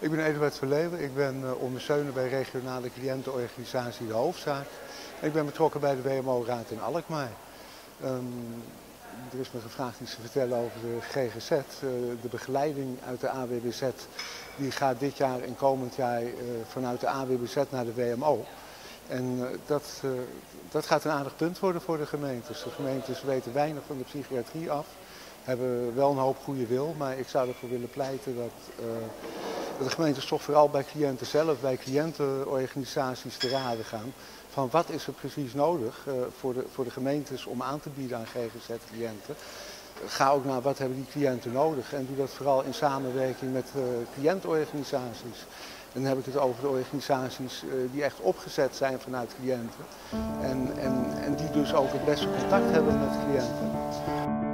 Ik ben Eduard Verleeuwen, ik ben uh, ondersteuner bij regionale cliëntenorganisatie De Hoofdzaak. Ik ben betrokken bij de WMO-raad in Alkmaar. Um, er is me gevraagd iets te vertellen over de GGZ. Uh, de begeleiding uit de AWBZ die gaat dit jaar en komend jaar uh, vanuit de AWBZ naar de WMO. En dat, dat gaat een aardig punt worden voor de gemeentes. De gemeentes weten weinig van de psychiatrie af hebben wel een hoop goede wil, maar ik zou ervoor willen pleiten dat de gemeentes toch vooral bij cliënten zelf, bij cliëntenorganisaties te raden gaan. Van wat is er precies nodig uh, voor, de, voor de gemeentes om aan te bieden aan GGZ-cliënten. Ga ook naar wat hebben die cliënten nodig en doe dat vooral in samenwerking met uh, cliëntorganisaties. En dan heb ik het over de organisaties die echt opgezet zijn vanuit cliënten. En, en, en die dus ook het beste contact hebben met cliënten.